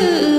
you